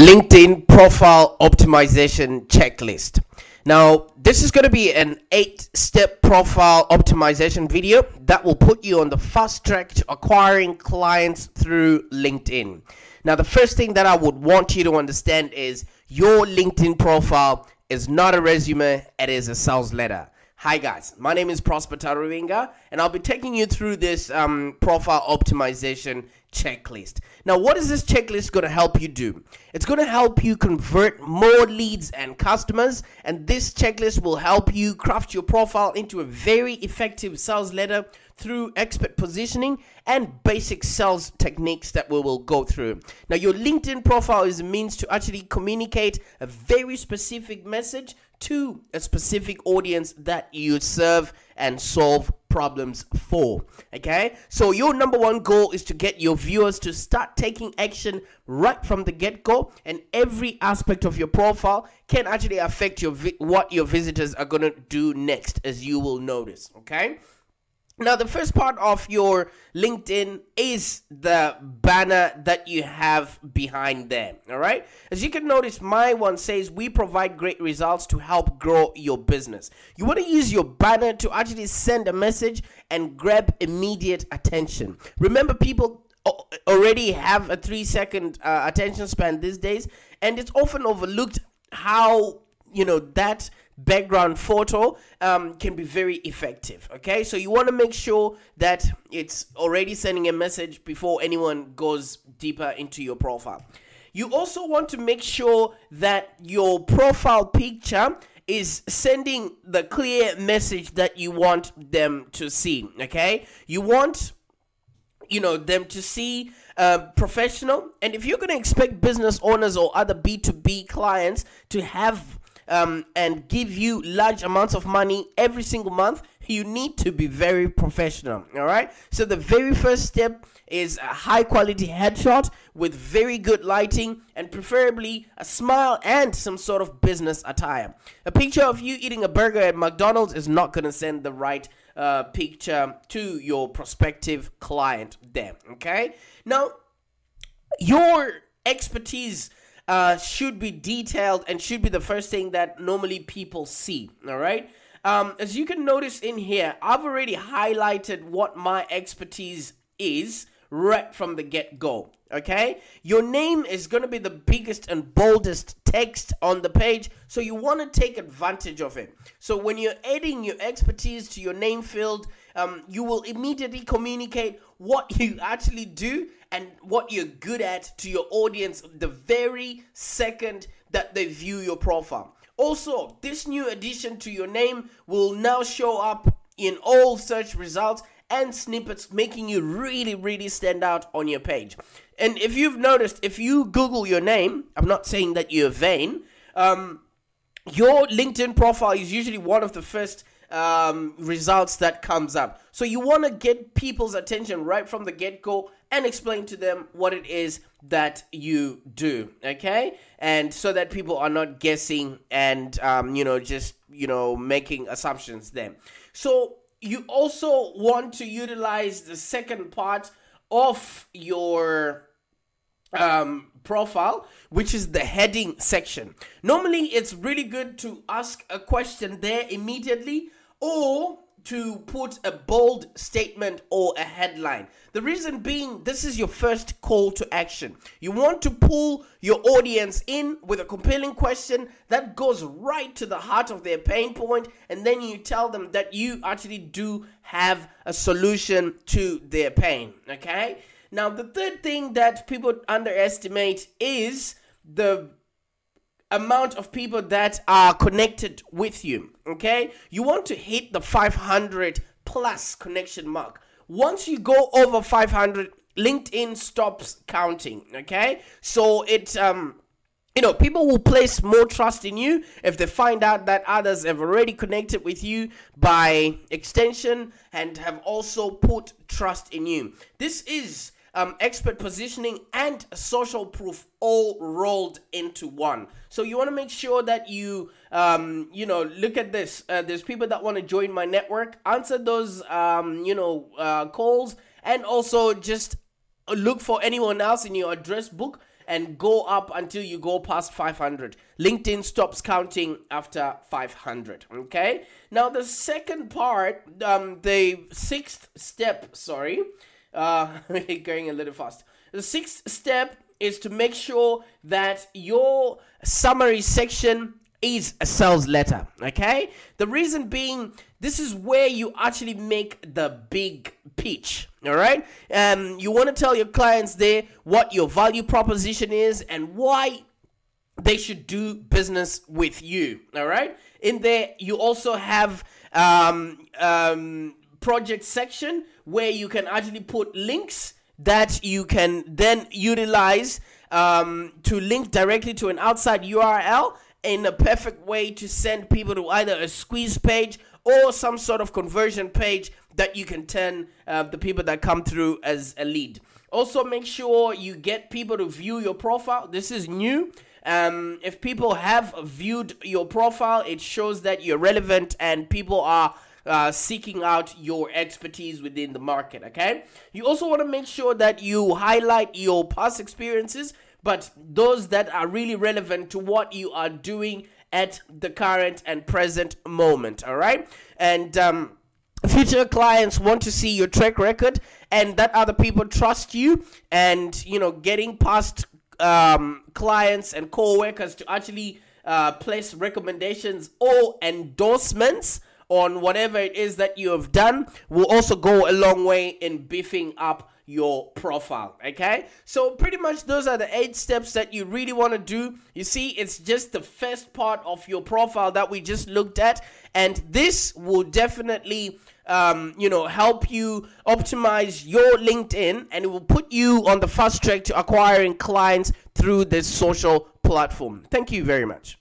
LinkedIn profile optimization checklist. Now, this is going to be an eight step profile optimization video that will put you on the fast track to acquiring clients through LinkedIn. Now, the first thing that I would want you to understand is your LinkedIn profile is not a resume, it is a sales letter. Hi guys, my name is Prosper Taruvinga and I'll be taking you through this um, profile optimization checklist. Now, what is this checklist going to help you do? It's going to help you convert more leads and customers, and this checklist will help you craft your profile into a very effective sales letter through expert positioning and basic sales techniques that we will go through. Now, your LinkedIn profile is a means to actually communicate a very specific message to a specific audience that you serve and solve problems for. Okay, so your number one goal is to get your viewers to start taking action right from the get go, and every aspect of your profile can actually affect your what your visitors are gonna do next, as you will notice. Okay. Now, the first part of your LinkedIn is the banner that you have behind there. All right. As you can notice, my one says we provide great results to help grow your business. You want to use your banner to actually send a message and grab immediate attention. Remember, people already have a three second uh, attention span these days, and it's often overlooked how you know that background photo um, can be very effective okay? So you want to make sure that it's already sending a message before anyone goes deeper into your profile. You also want to make sure that your profile picture is sending the clear message that you want them to see okay? You want you know them to see uh, professional. And if you're going to expect business owners or other b2b clients to have um, and give you large amounts of money every single month, you need to be very professional. All right. So the very first step is a high quality headshot with very good lighting and preferably a smile and some sort of business attire. A picture of you eating a burger at McDonald's is not going to send the right uh, picture to your prospective client there. Okay. Now, your expertise uh, should be detailed and should be the first thing that normally people see. All right. Um, as you can notice in here, I've already highlighted what my expertise is right from the get go. Okay, your name is going to be the biggest and boldest text on the page, so you want to take advantage of it. So when you're adding your expertise to your name field, um, you will immediately communicate what you actually do and what you're good at to your audience the very second that they view your profile. Also, this new addition to your name will now show up in all search results and snippets, making you really, really stand out on your page. And if you've noticed, if you Google your name, I'm not saying that you're vain, um, your LinkedIn profile is usually one of the first um, results that comes up. So you want to get people's attention right from the get go and explain to them what it is that you do. Okay, and so that people are not guessing and um, you know just you know making assumptions. Then, so you also want to utilize the second part of your um, profile, which is the heading section. Normally, it's really good to ask a question there immediately or to put a bold statement or a headline. The reason being, this is your first call to action. You want to pull your audience in with a compelling question that goes right to the heart of their pain point, and then you tell them that you actually do have a solution to their pain. Okay? Now, the third thing that people underestimate is the amount of people that are connected with you. Okay, you want to hit the 500 plus connection mark. Once you go over 500, LinkedIn stops counting. Okay, so it um you know, people will place more trust in you if they find out that others have already connected with you by extension and have also put trust in you. This is um, expert positioning, and social proof all rolled into one. So you want to make sure that you, um, you know, look at this. Uh, there's people that want to join my network. Answer those, um, you know, uh, calls, and also just look for anyone else in your address book and go up until you go past 500. LinkedIn stops counting after 500. Okay. Now the second part, um, the sixth step. Sorry, uh, going a little fast. The sixth step is to make sure that your summary section is a sales letter. Okay. The reason being, this is where you actually make the big pitch. All right. Um, you want to tell your clients there what your value proposition is and why they should do business with you. All right. In there, you also have um, um, project section where you can actually put links that you can then utilize um, to link directly to an outside URL in a perfect way to send people to either a squeeze page or some sort of conversion page that you can turn uh, the people that come through as a lead. Also, make sure you get people to view your profile. This is new. Um, if people have viewed your profile, it shows that you're relevant and people are uh, seeking out your expertise within the market. Okay. You also want to make sure that you highlight your past experiences, but those that are really relevant to what you are doing at the current and present moment. All right. And, um, future clients want to see your track record and that other people trust you and you know getting past um, clients and co-workers to actually uh, place recommendations or endorsements on whatever it is that you have done will also go a long way in beefing up your profile okay? So pretty much those are the eight steps that you really want to do. You see it's just the first part of your profile that we just looked at and this will definitely um, you know help you optimize your linkedin and it will put you on the fast track to acquiring clients through this social platform. Thank you very much